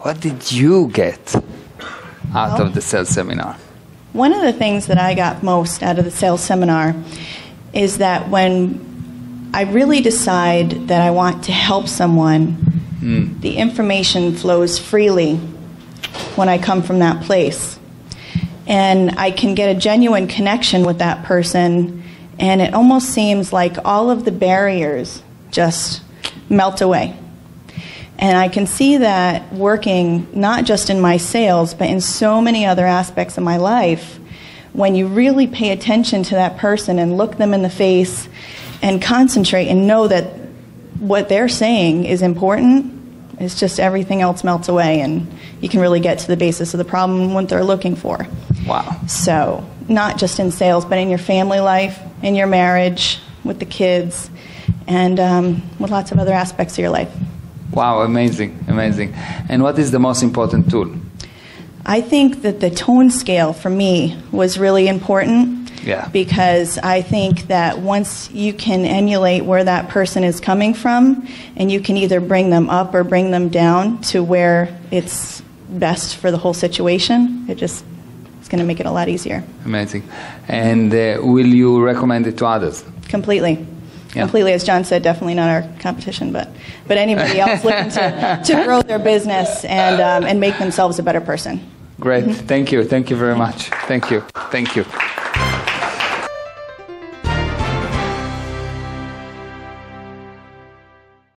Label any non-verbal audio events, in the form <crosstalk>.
What did you get out Well- of the sales seminar? One of the things that I got most out of the sales seminar is that when I really decide that I want to help someone, hmm. the information flows freely when I come from that place. And I can get a genuine connection with that person, and it almost seems like all of the barriers just melt away. And I can see that working not just in my sales, but in so many other aspects of my life. When you really pay attention to that person and look them in the face and concentrate and know that what they're saying is important, it's just everything else melts away and you can really get to the basis of the problem what they're looking for. Wow. So, not just in sales, but in your family life, in your marriage, with the kids, and um, with lots of other aspects of your life. Wow, amazing, amazing. And what is the most important tool? I think that the tone scale for me was really important. Yeah. Because I think that once you can emulate where that person is coming from, and you can either bring them up or bring them down to where it's best for the whole situation, it just it's going to make it a lot easier. Amazing. And uh, will you recommend it to others? Completely. Yeah. Completely, as John said, definitely not our competition, but, but anybody <laughs> else looking to, to grow their business and, um, and make themselves a better person. Great. Thank you. Thank you very much. Thank you. Thank you.